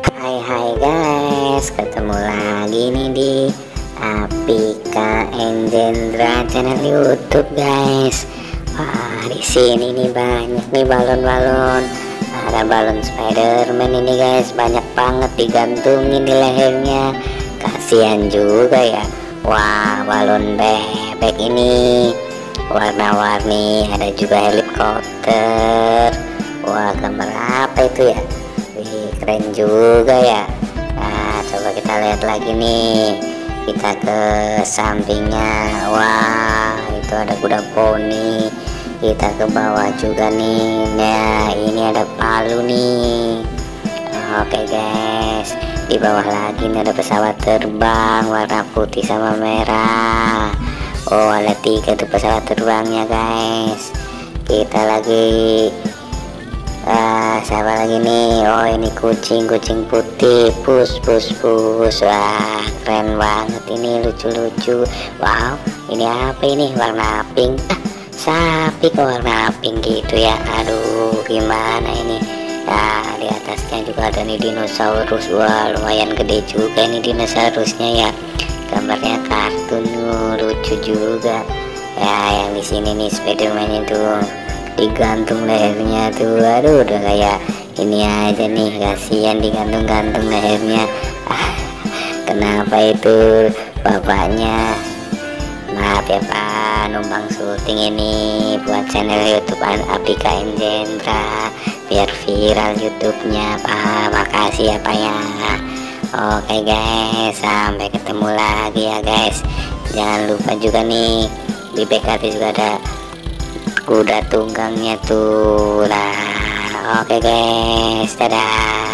Hai hai guys, ketemu lagi nih di Apika Endendra channel YouTube guys. Wah di sini nih banyak nih balon-balon. Ada balon Spiderman ini guys, banyak banget digantungin di lehernya. Kasihan juga ya. Wah balon bebek ini warna-warni, ada juga helikopter. Wah gambar apa itu ya? Keren juga ya. Nah, coba kita lihat lagi nih. Kita ke sampingnya. Wah, itu ada kuda poni. Kita ke bawah juga nih. Nah, ini ada palu nih. Oke, guys. Di bawah lagi nih ada pesawat terbang warna putih sama merah. Oh, ada tiga tuh pesawat terbangnya, guys. Kita lagi siapa lagi nih? Oh, ini kucing, kucing putih. Pus, pus, pus. Wah, keren banget ini, lucu-lucu. Wow, ini apa ini? Warna pink. Ah, sapi kok warna pink gitu ya. Aduh, gimana ini? Nah, di atasnya juga ada nih dinosaurus. Wah, lumayan gede juga ini dinosaurusnya ya. Gambarnya kartun, lucu juga. Ya, yang di sini nih Spiderman itu digantung lehernya tuh aduh udah kayak ini aja nih kasihan digantung-gantung lehernya. Ah, kenapa itu bapaknya? Maaf ya pak numpang syuting ini buat channel youtube Apika Endendra biar viral youtube-nya. Pak makasih ya pak ya. Oke guys sampai ketemu lagi ya guys. Jangan lupa juga nih di BKT juga ada kuda tunggangnya tuh. Nah oke guys dadah